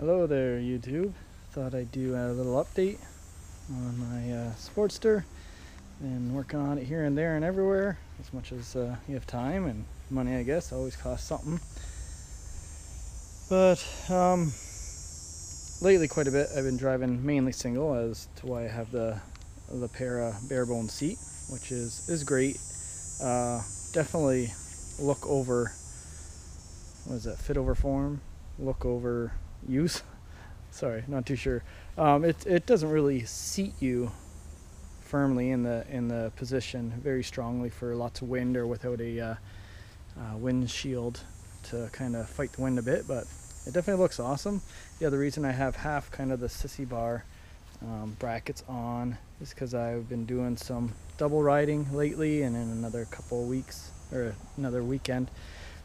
Hello there, YouTube. Thought I'd do a little update on my uh, Sportster. Been working on it here and there and everywhere, as much as uh, you have time and money, I guess. Always costs something. But um, lately, quite a bit. I've been driving mainly single, as to why I have the the Para barebone seat, which is is great. Uh, definitely look over. What is that? Fit over form. Look over use. Sorry, not too sure. Um, it it doesn't really seat you firmly in the in the position very strongly for lots of wind or without a uh, uh, windshield to kind of fight the wind a bit, but it definitely looks awesome. The other reason I have half kind of the sissy bar um, brackets on is because I've been doing some double riding lately, and in another couple weeks or another weekend,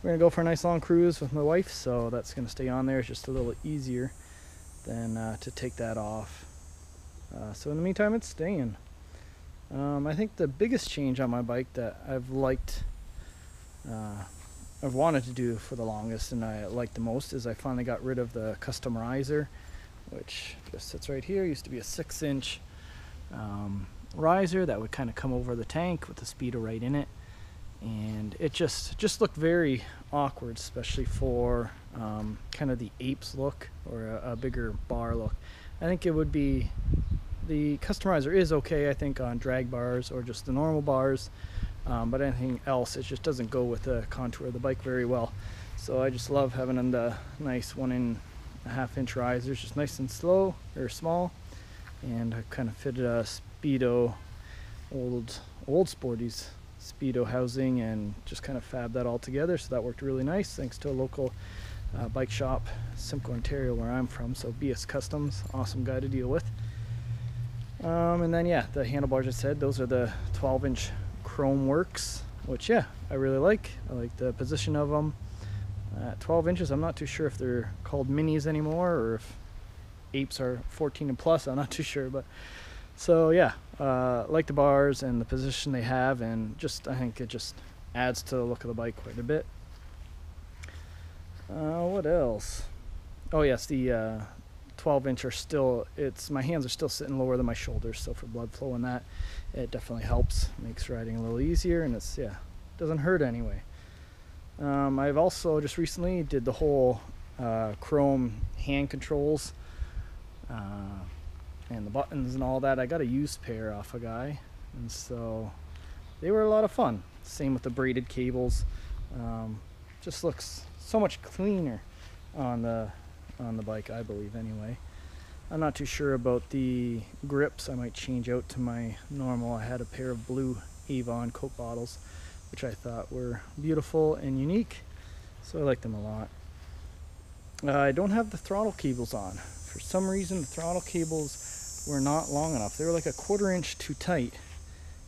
we're gonna go for a nice long cruise with my wife. So that's gonna stay on there. It's just a little easier than uh, to take that off. Uh, so in the meantime, it's staying. Um, I think the biggest change on my bike that I've liked, uh, I've wanted to do for the longest, and I like the most is I finally got rid of the custom riser, which just sits right here. Used to be a six-inch um, riser that would kind of come over the tank with the speedo right in it, and it just just looked very awkward, especially for um, kind of the apes look or a, a bigger bar look. I think it would be the custom riser is okay, I think, on drag bars or just the normal bars, um, but anything else, it just doesn't go with the contour of the bike very well. So I just love having the nice one and a half inch risers, just nice and slow or small, and I kind of fitted a Speedo old old Sporties Speedo housing and just kind of fab that all together. So that worked really nice, thanks to a local uh, bike shop, Simcoe, Ontario, where I'm from. So BS Customs, awesome guy to deal with. Um, and then yeah, the handlebars I said, those are the 12 inch Khrome Werks, which yeah, I really like. I like the position of them. At 12 inches, I'm not too sure if they're called minis anymore or if apes are 14 and plus. I'm not too sure, but so yeah, uh, like the bars and the position they have, and just I think it just adds to the look of the bike quite a bit. Uh, what else? Oh yes, the uh, 12 inch are still. It's my hands are still sitting lower than my shoulders, so for blood flow and that, it definitely helps. Makes riding a little easier, and it's yeah, doesn't hurt anyway. Um, I've also just recently did the whole uh, chrome hand controls uh, and the buttons and all that. I got a used pair off a guy, and so they were a lot of fun. Same with the braided cables. Um, just looks so much cleaner on the on the bike, I believe. Anyway, I'm not too sure about the grips. I might change out to my normal. I had a pair of blue Avon Coke bottles, which I thought were beautiful and unique, so I like them a lot. Uh, I don't have the throttle cables on. For some reason, the throttle cables were not long enough. They were like a quarter inch too tight.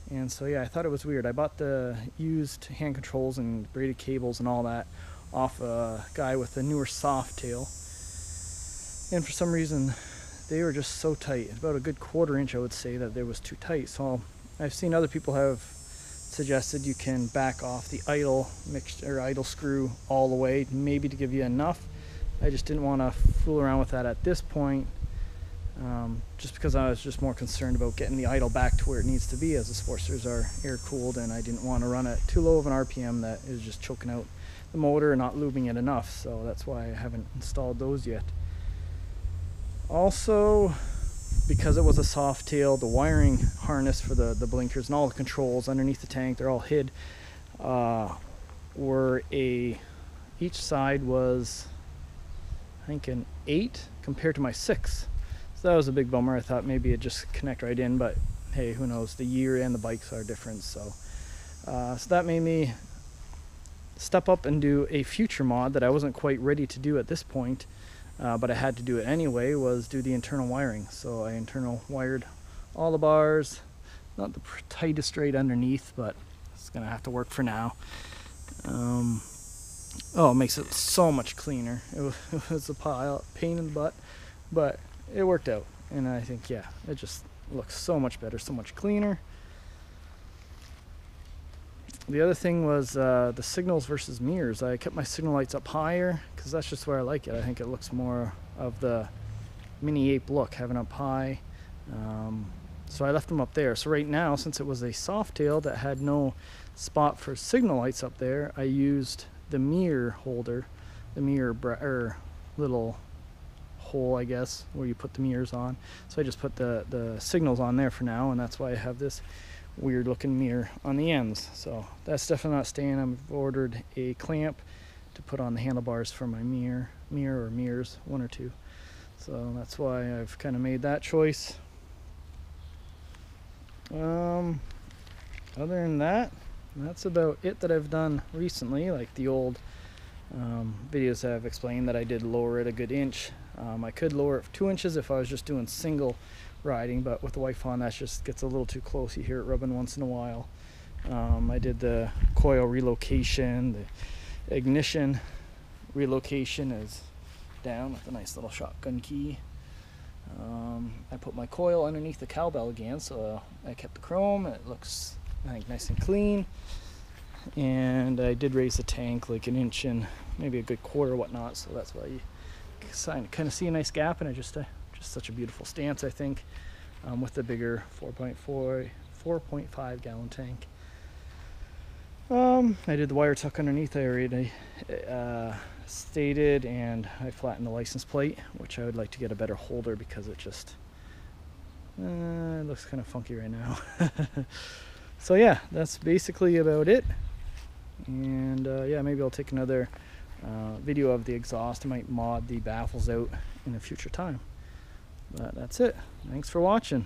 And so, yeah, I thought it was weird. I bought the used hand controls and braided cables and all that off a guy with a newer Softail. And for some reason, they were just so tight. About a good quarter inch, I would say, that they was too tight. So I've seen other people have suggested you can back off the idle mixture idle screw all the way, maybe to give you enough. I just didn't want to fool around with that at this point, um, just because I was just more concerned about getting the idle back to where it needs to be, as the Sportsters are air cooled, and I didn't want to run it too low of an RPM that is just choking out the motor and not lubing it enough. So that's why I haven't installed those yet. Also, because it was a Softail the wiring harness for the, the blinkers and all the controls underneath the tank, they're all hid, uh, were a, each side was, I think an eight compared to my six. So that was a big bummer. I thought maybe it'd just connect right in, but hey, who knows? The year and the bikes are different. So, uh, so that made me step up and do a future mod that I wasn't quite ready to do at this point uh, but I had to do it anyway, was do the internal wiring. So I internal wired all the bars, not the tightest right underneath, but it's gonna have to work for now. Um, oh, it makes it so much cleaner. It was, it was a pile, pain in the butt, but it worked out. And I think, yeah, it just looks so much better, so much cleaner. the other thing was uh, the signals versus mirrors. I kept my signal lights up higher because that's just where I like it. I think it looks more of the mini ape look, having up high. Um, so I left them up there. So right now, since it was a Softail that had no spot for signal lights up there, I used the mirror holder, the mirror er, little hole, I guess, where you put the mirrors on. So I just put the, the signals on there for now, and that's why I have this weird looking mirror on the ends. So that's definitely not staying. I've ordered a clamp to put on the handlebars for my mirror, mirror or mirrors, one or two. So that's why I've kind of made that choice. Um, other than that, that's about it that I've done recently. Like the old um, videos that I've explained that I did lower it a good inch. Um, I could lower it two inches if I was just doing single riding, but with the wife on, that just gets a little too close. You hear it rubbing once in a while. Um, I did the coil relocation, the ignition relocation is down with a nice little shotgun key. Um, I put my coil underneath the cowbell again, so I kept the chrome. It looks, I think, nice and clean. And I did raise the tank like an inch and maybe a good quarter, whatnot. So that's why you kind of see a nice gap, and I just, uh, just such a beautiful stance, I think, um, with the bigger 4.4, 4.5 gallon tank. Um, I did the wire tuck underneath. I already uh, stated, and I flattened the license plate, which I would like to get a better holder because it just uh, it looks kind of funky right now. so yeah, that's basically about it. And uh, yeah, maybe I'll take another uh, video of the exhaust. I might mod the baffles out in a future time. But that's it. Thanks for watching.